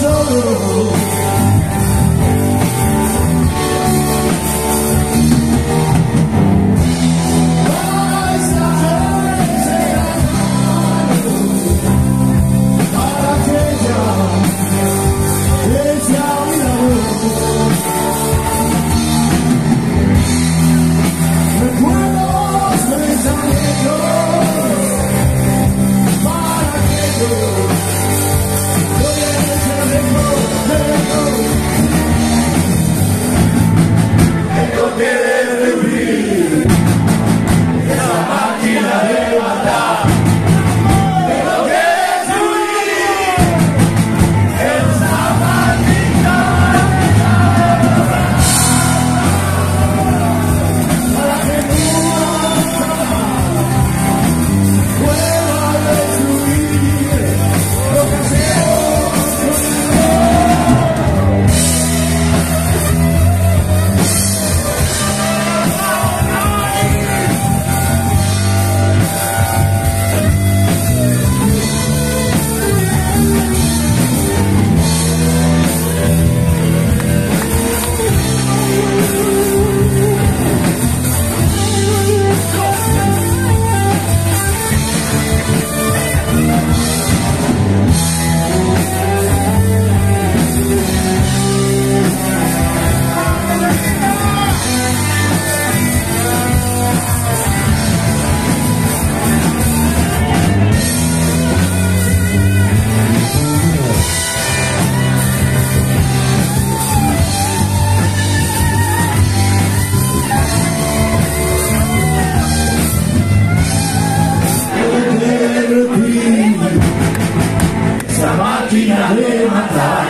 sorrow levantar.